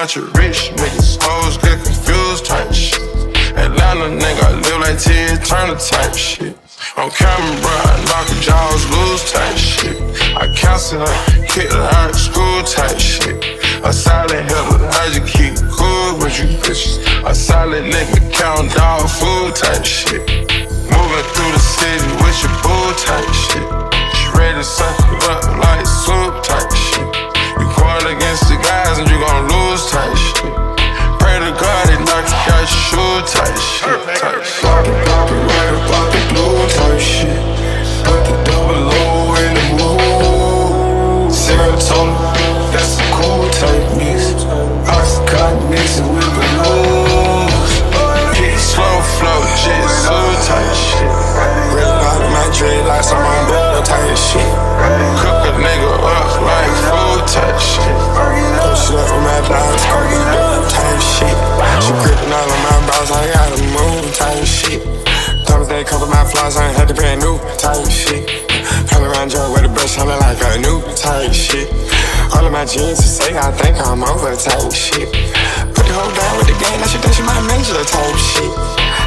bunch of rich niggas, hoes get confused type shit. Atlanta nigga, I live like Ted Turner type shit. On camera, bro, I knock her jaws loose type shit. I counsel her, kick her out school type shit. A silent hitter, I just keep cool with you bitches. A silent nigga, count dog food type shit. Moving through the city type shit. Thomas they cover my flaws, I ain't had to brand new type shit. Come around Joe with a brush, sounding like a new type shit. All of my jeans to say, I think I'm over type shit. Put the whole down with the game, now she think she my major type shit.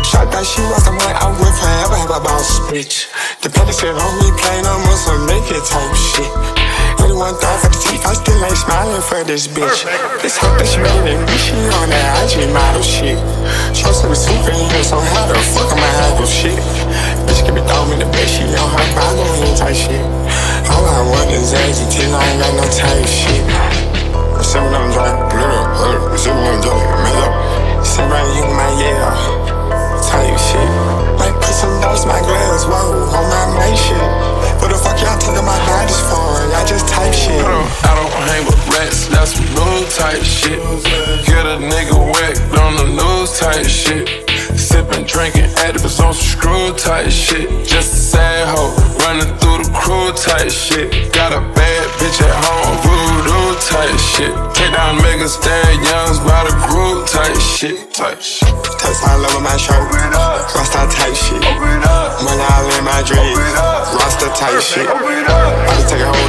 Shot that she was the one I would forever have a boss bitch. Dependency on me playing on muscle, make it type shit. Anyone thought for the teeth, I still ain't smiling for this bitch. This hope that she made it, me, she on that IG model shit. Trust me, superhero, so how the fuck am I handle shit? Bitch can be throwing in the bed, she on her Bible and type shit. All I want is exit till I ain't got no type shit. I'm Seven on drink, blue up, seven on drink, drinking, Actavis on some screw type shit. Just a sad hoe, running through the crew type shit. Got a bad bitch at home, voodoo type shit. Take down mega stand youngs by the group type shit. Type shit. Text all over my shirt. Rasta type shit. Money all in my dreams. Rasta type shit. I can take a hold